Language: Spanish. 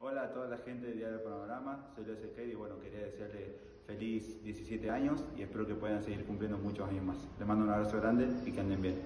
Hola a toda la gente de Diario Panorama, soy Luis Esquer y bueno, quería desearle feliz 17 años y espero que puedan seguir cumpliendo muchos años más. Les mando un abrazo grande y que anden bien.